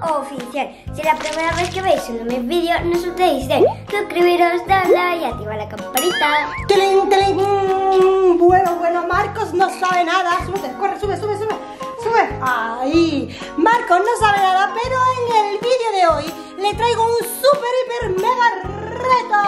especial. Si es la primera vez que veis uno de mis vídeos, no os olvidéis de suscribiros, darle y activar la campanita. ¡Tilín, tilín! Bueno, bueno, Marcos no sabe nada. Sube, corre, sube, sube, sube. Sube. Ahí. Marcos no sabe nada, pero en el vídeo de hoy le traigo un super, hiper, mega reto.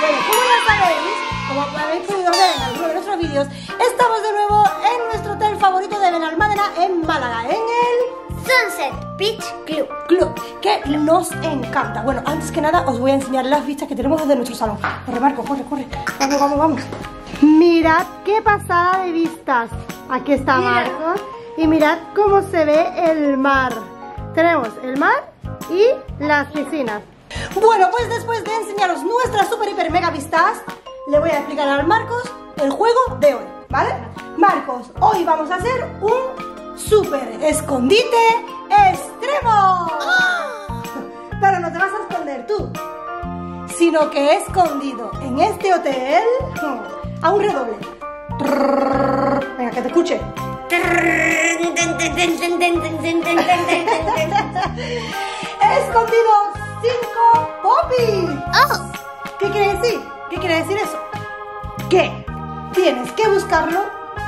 Bueno, como ya sabéis, como habéis podido ver en alguno de nuestros vídeos, estamos de nuevo Sunset Beach Club. club que nos encanta. Bueno, antes que nada os voy a enseñar las vistas que tenemos desde nuestro salón. Corre, Marco, corre, corre. Vamos, vamos, vamos. Mirad qué pasada de vistas. Aquí está Mira. Marcos. Y mirad cómo se ve el mar. Tenemos el mar y las piscinas. Bueno, pues después de enseñaros nuestras super, hiper, mega vistas, le voy a explicar a Marcos el juego de hoy, ¿vale? Marcos, hoy vamos a hacer un super escondite extremo. Pero no te vas a esconder tú, sino que he escondido en este hotel a un redoble. Venga, que te escuche. He escondido cinco popis. ¡Oh! ¿Qué quiere decir? ¿Qué quiere decir eso? Que tienes que buscarlo,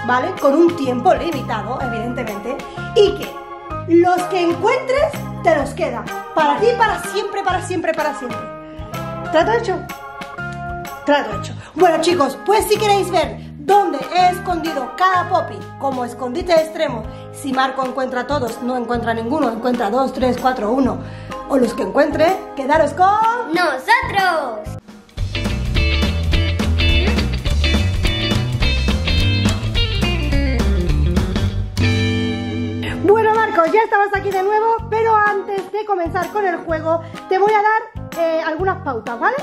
¿vale? Con un tiempo limitado, evidentemente, y que los que encuentres te los quedan. Para ti, para siempre, para siempre, para siempre. ¿Trato hecho? Trato hecho. Bueno, chicos, pues si queréis ver dónde he escondido cada poppy como escondite extremo, si Marco encuentra todos, no encuentra ninguno, encuentra dos, tres, cuatro, uno, o los que encuentre, quedaros con... ¡Nosotros! Bueno Marcos, ya estamos aquí de nuevo, pero antes de comenzar con el juego te voy a dar eh, algunas pautas, ¿vale?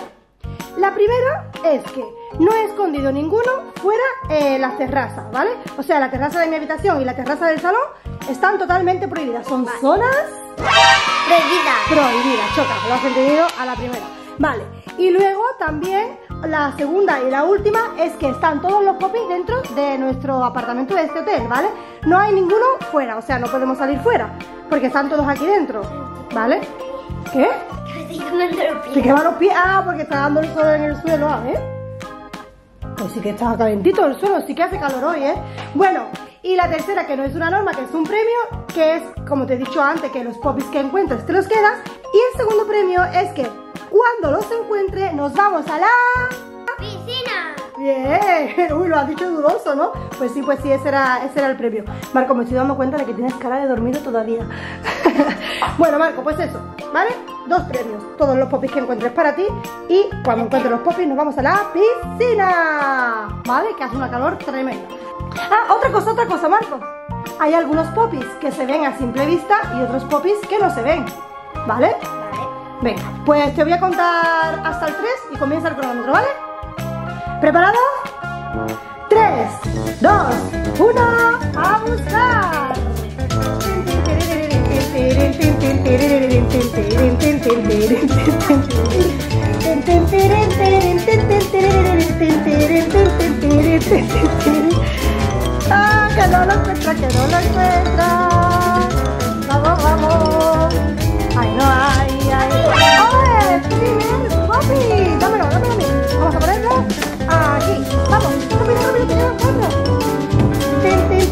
La primera es que no he escondido ninguno fuera eh, la terraza, ¿vale? O sea, la terraza de mi habitación y la terraza del salón están totalmente prohibidas. Son zonas Prohibida. prohibidas, choca, lo has entendido a la primera. Vale, y luego también la segunda y la última es que están todos los popis dentro de nuestro apartamento de este hotel, ¿vale? No hay ninguno fuera, o sea, no podemos salir fuera, porque están todos aquí dentro, ¿vale? ¿Qué? Los ¿Te pies. queman los pies? Ah, porque está dando el sol en el suelo, ¿eh? Pues sí que está calentito el suelo, sí que hace calor hoy, ¿eh? Bueno, y la tercera, que no es una norma, que es un premio, que es, como te he dicho antes, que los popis que encuentres te los quedas. Y el segundo premio es que cuando los encuentre nos vamos a la... ¡Piscina! Bien, uy, lo has dicho dudoso, ¿no? Pues sí, pues sí, ese era, ese era el premio. Marco, me estoy dando cuenta de que tienes cara de dormido todavía. bueno, Marco, pues eso, ¿vale? Dos premios, todos los popis que encuentres para ti y cuando encuentres los popis nos vamos a la piscina, ¿vale? Que hace una calor tremenda. Ah, otra cosa, otra cosa, Marco. Hay algunos popis que se ven a simple vista y otros popis que no se ven, ¿vale? Venga, pues te voy a contar hasta el 3 y comienza el cronómetro, ¿vale? ¿Preparado? 3, 2, 1, a buscar.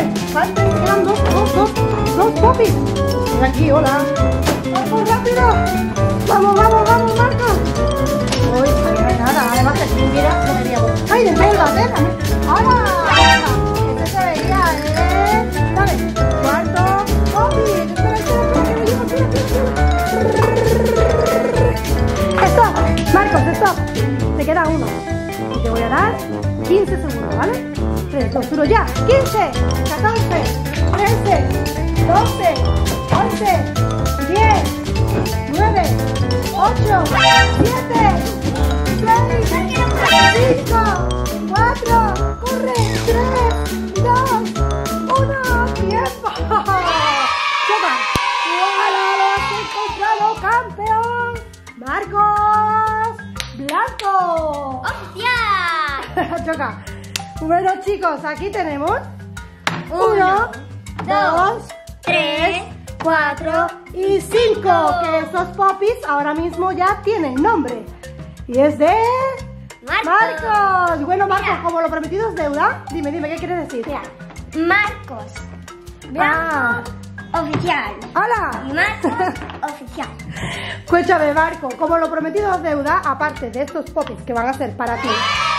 Corre, corre, corre. Falta, te quedan dos, dos, dos, dos popis. Aquí, hola. Vamos, rápido. Vamos, vamos, vamos, Marcos. Uy, no hay nada. Además, que si hubiera, lo veríamos. ¡Ay, dentro del váter! ¡Hola! Ese se veía, ¿eh? Cuarto. Popi. Espera, espera. Stop. Te queda uno. Y te voy a dar 15 segundos, ¿vale? 3, 2, 1, ya. 15, 14, 13, 12, 11, 10, 9, 8, 7, 6, 5, 4, corre, 3, 2, 1, tiempo. Choca. ¡Hola, lo has encontrado, campeón! ¡Marcos Blanco! ¡Hostia! Choca. Bueno, chicos, aquí tenemos Uno, dos, tres, cuatro y cinco. Que esos popis ahora mismo ya tienen nombre. Y es de Marcos. Marcos. Bueno, Marcos, Mira. como lo prometido es deuda, dime, dime, ¿qué quieres decir? Mira, Marcos. Ah. Oficial. ¡Hala! Y Marcos. oficial. Escúchame, Marco, como lo prometido es deuda, aparte de estos popis que van a ser para ti,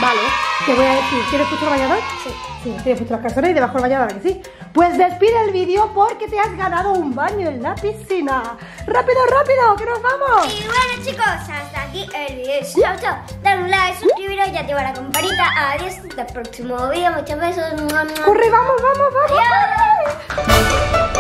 ¿vale? Te voy a decir, ¿quieres puesto el bañador? Sí. Sí, tienes puesto las calzones y debajo el bañador, ¿a que sí? Pues despide el vídeo porque te has ganado un baño en la piscina. ¡Rápido, rápido, que nos vamos! Y bueno chicos, hasta aquí el video. Chao, chao. Dale un like, suscribiros y activa la campanita. Adiós, hasta el próximo video. Muchos besos. ¡Corre, vamos, vamos, vamos! Adiós.